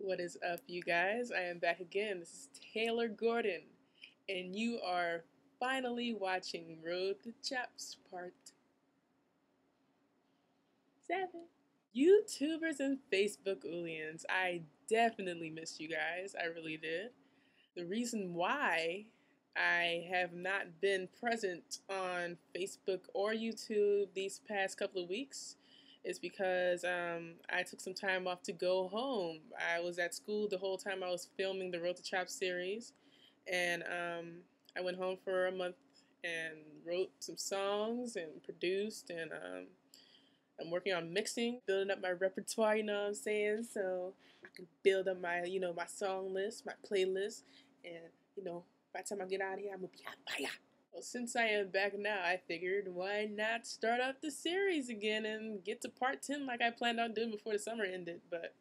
What is up, you guys? I am back again. This is Taylor Gordon, and you are finally watching Road to Chops Part 7. YouTubers and Facebook Ulians, I definitely missed you guys. I really did. The reason why I have not been present on Facebook or YouTube these past couple of weeks is because um, I took some time off to go home. I was at school the whole time I was filming the Road to Chop series, and um, I went home for a month and wrote some songs and produced, and um, I'm working on mixing, building up my repertoire. You know what I'm saying? So I can build up my, you know, my song list, my playlist, and you know, by the time I get out of here, I'm gonna be hot fire. Well, since I am back now, I figured why not start off the series again and get to part 10 like I planned on doing before the summer ended, but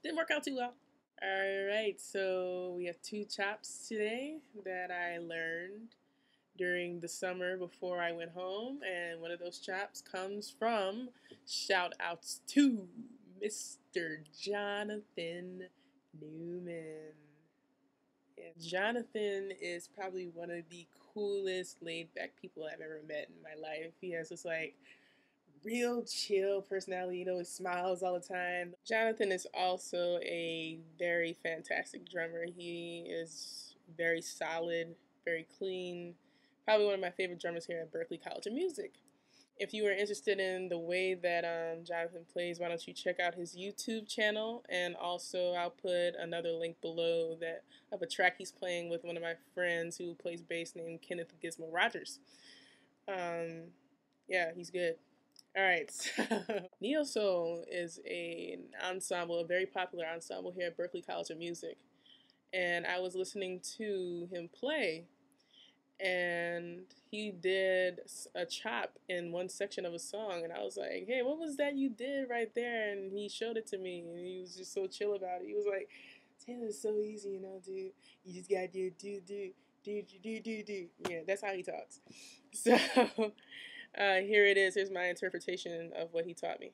didn't work out too well. Alright, so we have two chops today that I learned during the summer before I went home, and one of those chops comes from shout outs to Mr. Jonathan Newman. Jonathan is probably one of the coolest, laid back people I've ever met in my life. He has this like real chill personality, you know, he smiles all the time. Jonathan is also a very fantastic drummer. He is very solid, very clean. Probably one of my favorite drummers here at Berklee College of Music. If you are interested in the way that um, Jonathan plays, why don't you check out his YouTube channel? And also, I'll put another link below that of a track he's playing with one of my friends who plays bass named Kenneth Gizmo Rogers. Um, yeah, he's good. All right, so Neo Soul is a, an ensemble, a very popular ensemble here at Berklee College of Music. And I was listening to him play and he did a chop in one section of a song and i was like hey what was that you did right there? And he showed it to me and he was just so chill about it. He was like taylor's so easy you know dude. You just gotta do do do do do do do. Yeah that's how he talks. So uh, here it is. Here's my interpretation of what he taught me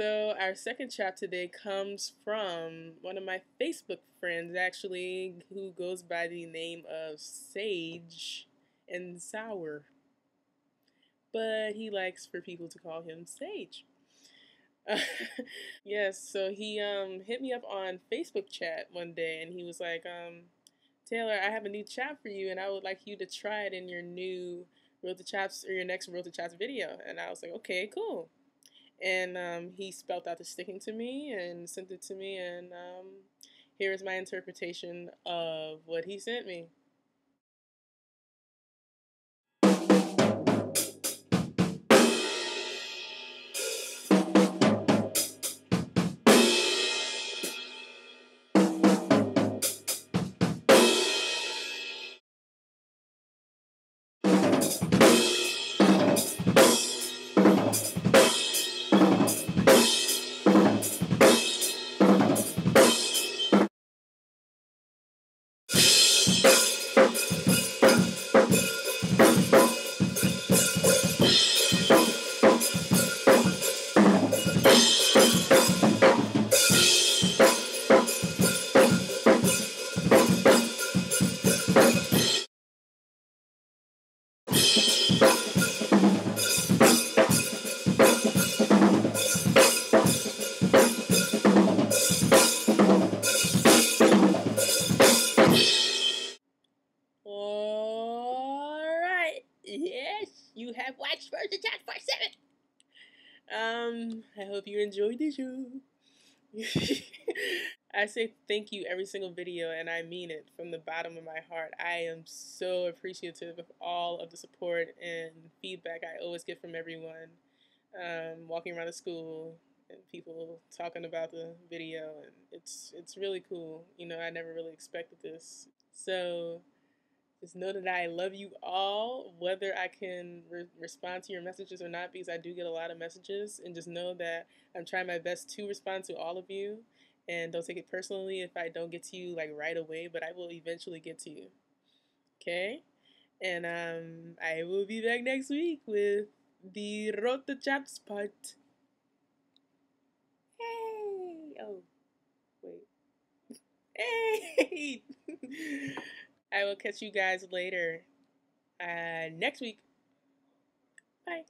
so our second chop today comes from one of my Facebook friends, actually, who goes by the name of Sage and Sour. But he likes for people to call him Sage. Yes, so he um hit me up on Facebook chat one day and he was like, um, Taylor, I have a new chat for you and I would like you to try it in your new Road to Chops or your next Road to Chops video. And I was like, okay, cool and um, he spelled out the sticking to me and sent it to me and um, here is my interpretation of what he sent me Yes, you have watched Frozen Attack Part 7. Um, I hope you enjoyed the show. I say thank you every single video, and I mean it from the bottom of my heart. I am so appreciative of all of the support and feedback I always get from everyone. Um, walking around the school and people talking about the video, and it's it's really cool. You know, I never really expected this, so just know that I love you all, whether I can re- respond to your messages or not, because I do get a lot of messages. And just know that I'm trying my best to respond to all of you. And don't take it personally if I don't get to you like right away, but I will eventually get to you. Okay? And um, I will be back next week with the Road to Chops part. Hey! Oh, wait. Hey! I will catch you guys later uh, next week. Bye.